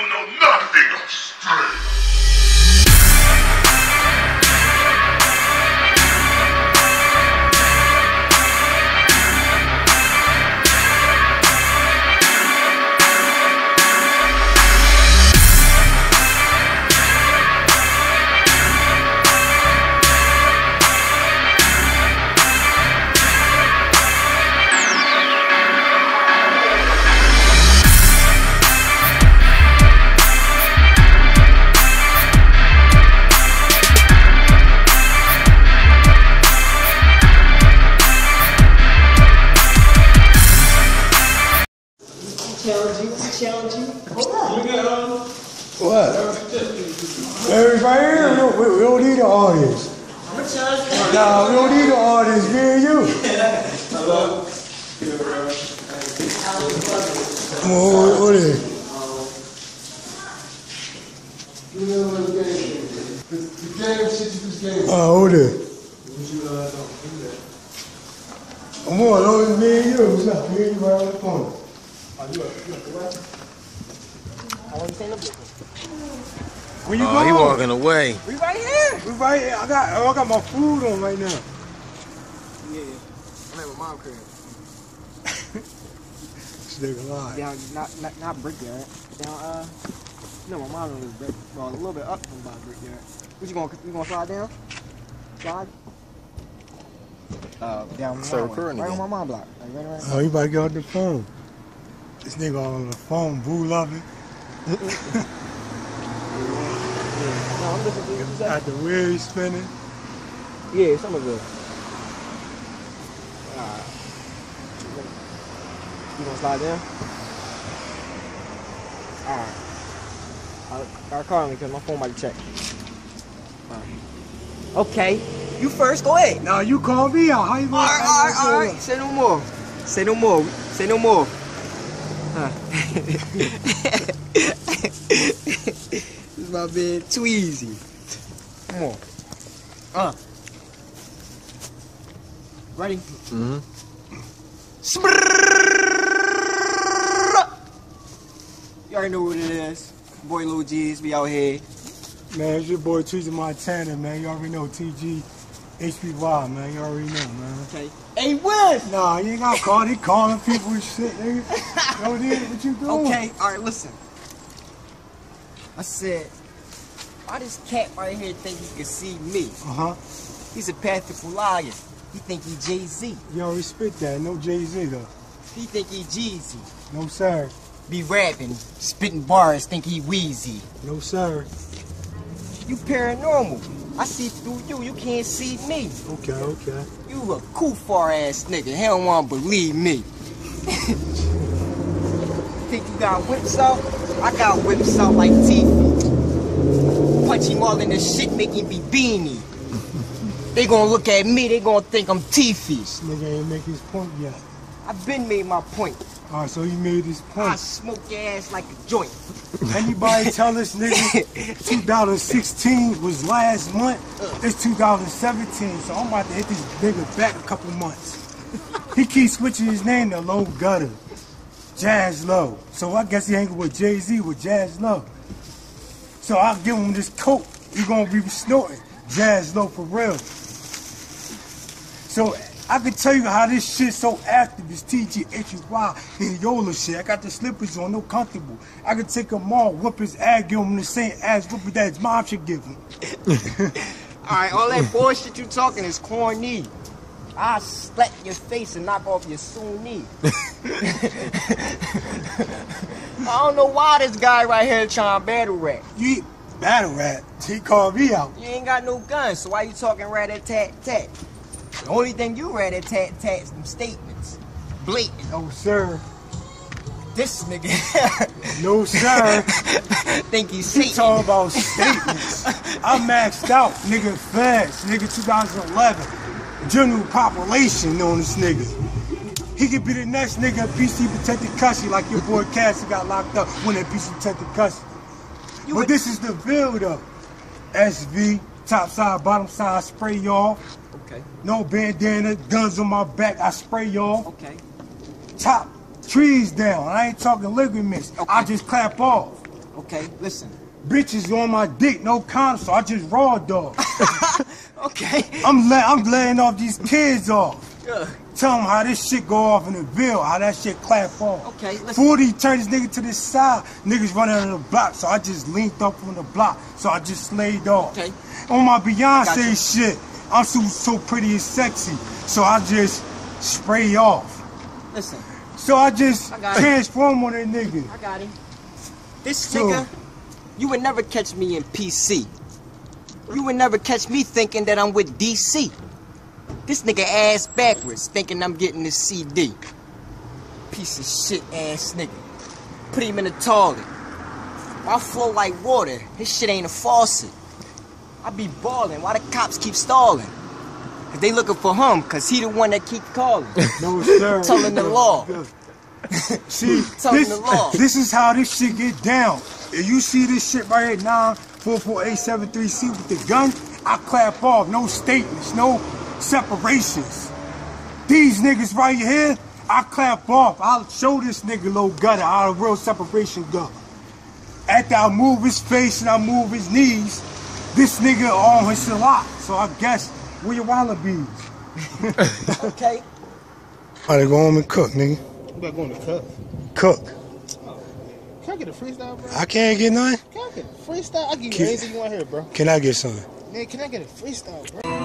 You know nothing of strength. Challenge you, challenge you. What? Hey, right here, we don't, we, we don't need an audience. I'm gonna challenge you. Nah, we don't need an audience, me and you. Come on, what, what is it? Oh, hold it. Come on, no, it's me and you. What's up? Me and you right on the corner. Where you Oh, going? he walking away. We right here. We right here. I got I got my food on right now. Yeah, I'm at my mom crib. This nigga lying. Down, not not not brickyard. Down, uh, no, my mom lives brick. Well, a little bit up from by brickyard. What you gonna you gonna slide down? Slide. Uh, down Start my recording right again. on my mom block. Like right around. Oh, you about to get on the phone. This nigga on the phone, boo loving. No, I'm listening to you. What you say? Got the wheels spinning. Yeah, some of it. Alright. You gonna slide down? Alright. I'll, I'll call me because my phone might check. Alright. Okay. You first, go ahead. Now you call me out. How you gonna Alright, alright, alright. Say no more. Say no more. Say no more. Huh. this is my man Tweezy. Come on. Uh. Ready? Mm-hmm. You already know what it is. Boy Lil G's, we out here. Man, it's your boy Tweezy Montana, man. You already know TG HBY, man. You already know, man. Okay. Hey, Wiz! Nah, you ain't got called. He calling people and shit, nigga. Yo, dude, what you doing? Okay, alright, listen. I said, why this cat right here think he can see me? Uh huh. He's a pathological liar. He think he Jay-Z. You already spit that. No Jay Z though. He think he Jeezy. No sir. Be rapping, spitting bars, think he Weezy. No sir. You paranormal. I see through you, you can't see me. Okay, okay. You a kufar ass nigga. He don't wanna believe me. Think you got whips out? I got whips out like teeth. Punch him all in the shit, make him be beanie. They gonna look at me, they gonna think I'm teethy. This nigga ain't make his point yet. I've been made my point. All right, so he made his I smoke your ass like a joint. Anybody tell this nigga 2016 was last month? Uh. It's 2017, so I'm about to hit this nigga back a couple months. He keeps switching his name to Low Gutter, Jazz Low. So I guess he hanging with Jay Z with Jazz Low. So I'll give him this coat. He gonna be snorting Jazz Low for real. So I can tell you how this shit so active. This TG, HY, and Yola shit. I got the slippers on, no comfortable. I can take them all, whip his ass, give him the same ass whooping that his mom should give him. Alright, all that bullshit you talking is corny. I slap your face and knock off your Sunni. I don't know why this guy right here trying battle rap. You battle rap. He called me out. You ain't got no gun, so why you talking rat a tat tat? The only thing you rat a tat tat is them statements. Blatant. No sir. This nigga No sir. think he's He Satan. talking about statements. I'm maxed out, nigga, fast, nigga, 2011. General population on this nigga. He could be the next nigga PC protected custody like your boy Cassie got locked up when that PC protected custody. You but this is the build up. SV, top side, bottom side, spray y'all. Okay, No bandana, guns on my back, I spray y'all. okay, Top trees down. I ain't talking ligaments. I Okay. just clap off. Okay, listen. Bitches on my dick, no condom, so I just raw dog. Okay. I'm la- I'm laying off these kids off. Yeah. Tell them how this shit go off in the Ville, how that shit clap off. Okay, listen. 40 turn this nigga to the side. Niggas running on the block, so I just leaned up on the block, so I just slayed off. Okay. On my Gotcha. Beyonce shit, I'm so, so pretty and sexy, so I just spray off. Listen, So I just I got it. transform on that nigga. I got him. This So- nigga, you would never catch me in PC. You would never catch me thinking that I'm with DC. This nigga ass backwards, thinking I'm getting this CD. Piece of shit ass nigga. Put him in the toilet. I flow like water. His shit ain't a faucet. I be balling. Why the cops keep stalling? Cause they looking for him, cause he the one that keep calling. No sir. Telling the law. See, Tell 'em this, the law. this is how this shit get down. If you see this shit right here, 944-873-C with the gun, I clap off. No statements, no separations. These niggas right here, I clap off. I'll show this nigga low gutter how the real separation go. After I move his face and I move his knees, this nigga on his lot. So I guess where your wallabies? Okay? I to go home and cook, nigga. You better go in the cup. Cook. Can I get a freestyle, bro? I can't get none. Can I get a freestyle? I'll give you anything you want to hear, bro. Can I get some? Man, can I get a freestyle, bro?